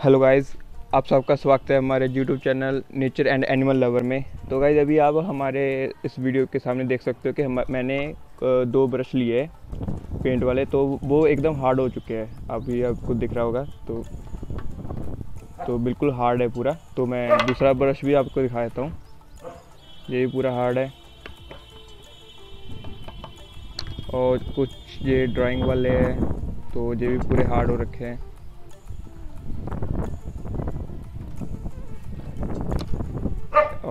Hello guys, आप सबका स्वागत है हमारे YouTube channel nature and animal lover में। तो गाइस, अभी आप हमारे इस वीडियो के सामने देख सकते हो कि हम, मैंने दो ब्रश लिए पेंट वाले तो वो एकदम हार्ड हो चुके हैं। अभी आपको दिख रहा होगा तो तो बिल्कुल हार्ड है पूरा। तो मैं दूसरा ब्रश भी आपको दिखा देता हूँ। ये भी पूरा हार्ड है। और कुछ ये ड्राइंग वाले हैं तो ये भी पूरे हार्ड हो रखे हैं।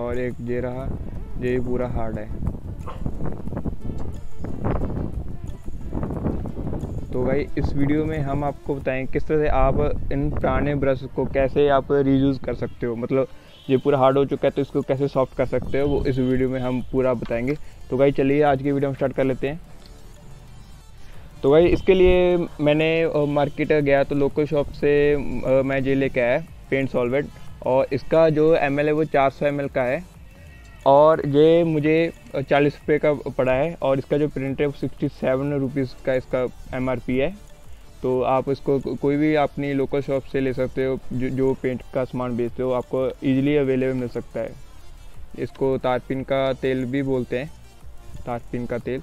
और एक ये रहा, ये भी पूरा हार्ड है। तो भाई, इस वीडियो में हम आपको बताएँ किस तरह से आप इन पुराने ब्रश को कैसे आप रीयूज़ कर सकते हो। मतलब ये पूरा हार्ड हो चुका है तो इसको कैसे सॉफ्ट कर सकते हो, वो इस वीडियो में हम पूरा बताएँगे। तो भाई, चलिए आज की वीडियो हम स्टार्ट कर लेते हैं। तो भाई, इसके लिए मैंने मार्केट गया तो लोकल शॉप से मैं ये लेके आया पेंट सॉल्वेंट और इसका जो एमएल है वो 400 सौ का है। और ये मुझे चालीस रुपये का पड़ा है और इसका जो प्रिंट है वो सिक्सटी सेवन रुपीज़ का इसका एमआरपी है। तो आप इसको कोई भी अपनी लोकल शॉप से ले सकते हो, जो जो पेंट का सामान बेचते हो, आपको इजीली अवेलेबल मिल सकता है। इसको तारपीन का तेल भी बोलते हैं, तारपीन का तेल।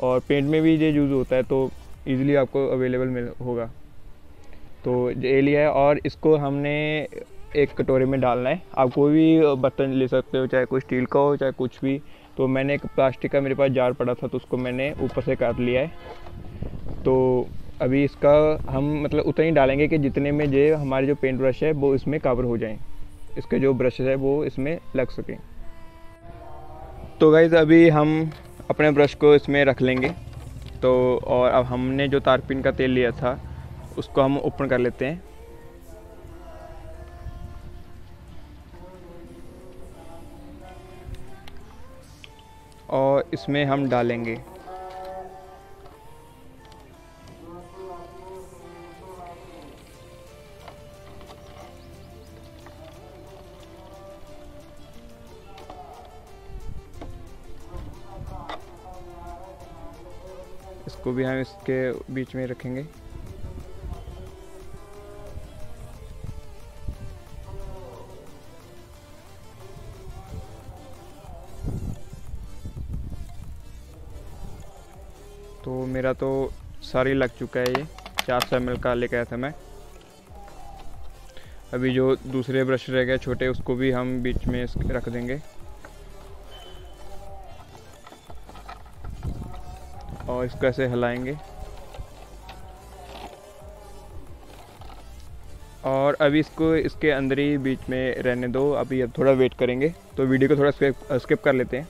और पेंट में भी ये यूज़ होता है तो इजीली आपको अवेलेबल मिल, होगा। तो ये लिया है और इसको हमने एक कटोरे में डालना है। आप कोई भी बर्तन ले सकते हो, चाहे कोई स्टील का हो, चाहे कुछ भी। तो मैंने एक प्लास्टिक का मेरे पास जार पड़ा था तो उसको मैंने ऊपर से काट लिया है। तो अभी इसका हम मतलब उतना ही डालेंगे कि जितने में ये हमारे जो पेंट ब्रश है, वो इसमें कवर हो जाएँ। इसके जो ब्रश है, वो इसमें लग सकें। तो गाइज़ अभी हम अपने ब्रश को इसमें रख लेंगे। तो और अब हमने जो तारपीन का तेल लिया था, उसको हम ओपन कर लेते हैं। और इसमें हम डालेंगे। इसको भी हम इसके बीच में रखेंगे। तो मेरा तो सारी लग चुका है ये चार सौ एम का लेके आया था मैं। अभी जो दूसरे ब्रश रह गए छोटे, उसको भी हम बीच में रख देंगे। और इसको ऐसे हिलाएँगे। और अभी इसको, इसके अंदर ही बीच में रहने दो। अभी अब थोड़ा वेट करेंगे तो वीडियो को थोड़ा स्किप स्किप कर लेते हैं।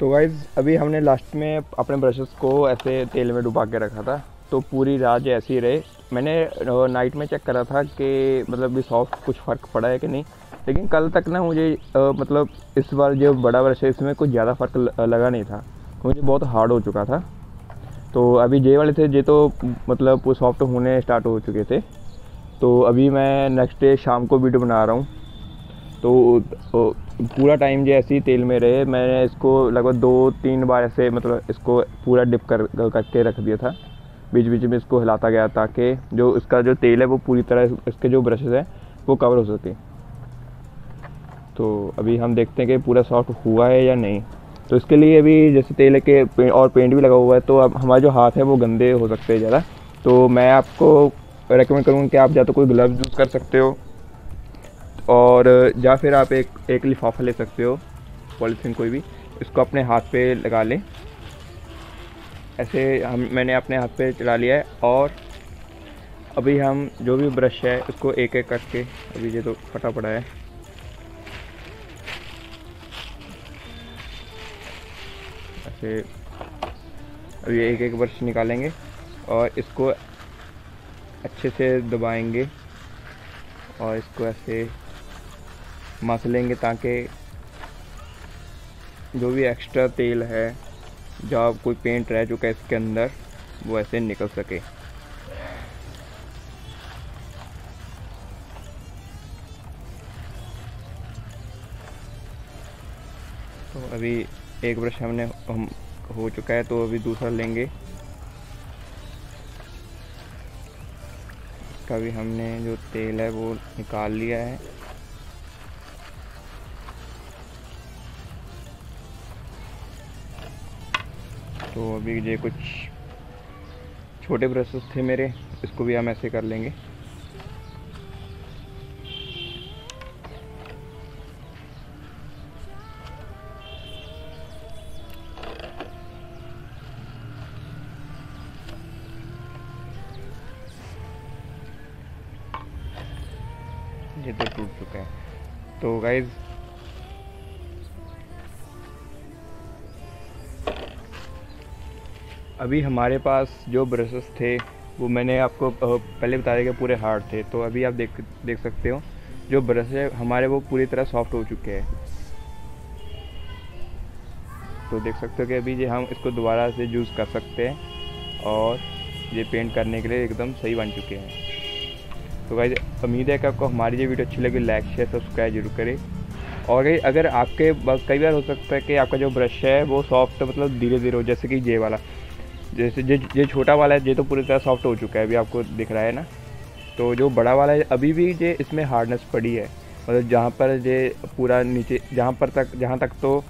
तो गाइज़ अभी हमने लास्ट में अपने ब्रशेस को ऐसे तेल में डुबा के रखा था तो पूरी रात ऐसे रहे। मैंने नाइट में चेक करा था कि मतलब भी सॉफ्ट कुछ फ़र्क पड़ा है कि नहीं लेकिन कल तक ना मुझे अ, मतलब इस बार जो बड़ा ब्रश है इसमें कुछ ज़्यादा फ़र्क लगा नहीं था। मुझे बहुत हार्ड हो चुका था। तो अभी जे वाले थे जे तो मतलब सॉफ्ट होने स्टार्ट हो चुके थे। तो अभी मैं नेक्स्ट डे शाम को वीडियो बना रहा हूँ। तो पूरा टाइम जो ऐसे ही तेल में रहे। मैंने इसको लगभग दो तीन बार ऐसे मतलब इसको पूरा डिप कर, करके रख दिया था। बीच बीच में इसको हिलाता गया ताकि जो इसका जो तेल है वो पूरी तरह इसके जो ब्रशेज हैं, वो कवर हो सके। तो अभी हम देखते हैं कि पूरा सॉफ्ट हुआ है या नहीं। तो इसके लिए अभी जैसे तेल के और पेंट भी लगा हुआ है तो अब हमारे जो हाथ है वो गंदे हो सकते हैं ज़्यादा। तो मैं आपको रेकमेंड करूँगा कि आप या तो कोई ग्लव्स यूज़ कर सकते हो और या फिर आप एक एक लिफाफा ले सकते हो, पॉलीथीन कोई भी, इसको अपने हाथ पे लगा लें। ऐसे हम, मैंने अपने हाथ पे चला लिया है और अभी हम जो भी ब्रश है उसको एक एक करके, अभी ये तो फटा पड़ा है। ऐसे अभी एक एक ब्रश निकालेंगे और इसको अच्छे से दबाएँगे और इसको ऐसे मसलेंगे ताकि जो भी एक्स्ट्रा तेल है, जो कोई पेंट रह चुका है इसके अंदर, वो ऐसे निकल सके। तो अभी एक ब्रश हमने, हम हो चुका है तो अभी दूसरा लेंगे। इसका भी हमने जो तेल है, वो निकाल लिया है। तो अभी ये कुछ छोटे ब्रशेस थे मेरे, इसको भी हम ऐसे कर लेंगे। ये तो टूट चुका है। तो गाइज़ अभी हमारे पास जो ब्रशेस थे, वो मैंने आपको पहले बता दिया कि पूरे हार्ड थे। तो अभी आप देख देख सकते हो, जो ब्रश है, हमारे वो पूरी तरह सॉफ्ट हो चुके हैं। तो देख सकते हो कि अभी ये हम इसको दोबारा से यूज़ कर सकते हैं और ये पेंट करने के लिए एकदम सही बन चुके हैं। तो भाई उम्मीद है कि आपको हमारी ये वीडियो अच्छी लगी। लाइक शेयर सब्सक्राइब ज़रूर करें। और अगर आपके कई बार हो सकता है कि आपका जो ब्रश है, वो सॉफ्ट मतलब धीरे धीरे हो, जैसे कि ये वाला। जैसे ये ये छोटा वाला है, ये तो पूरी तरह सॉफ्ट हो चुका है, अभी आपको दिख रहा है ना? तो जो बड़ा वाला है, अभी भी ये इसमें हार्डनेस पड़ी है। मतलब जहाँ पर ये पूरा नीचे, जहाँ पर तक, जहाँ तक तो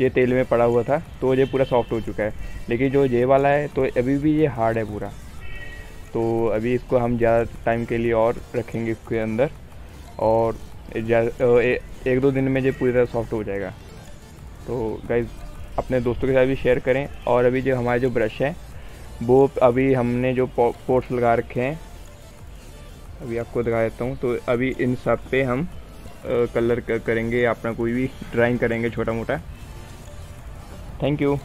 ये तेल में पड़ा हुआ था तो ये पूरा सॉफ्ट हो चुका है। लेकिन जो ये वाला है तो अभी भी ये हार्ड है पूरा। तो अभी इसको हम ज़्यादा टाइम के लिए और रखेंगे इसके अंदर, और एक दो दिन में ये पूरी तरह सॉफ्ट हो जाएगा। तो गाइज़ अपने दोस्तों के साथ भी शेयर करें, और अभी जो हमारे जो ब्रश हैं वो अभी हमने जो पोर्ट्स लगा रखे हैं, अभी आपको दिखा देता हूँ तो अभी इन सब पे हम कलर करेंगे, अपना कोई भी ड्राइंग करेंगे छोटा मोटा थैंक यू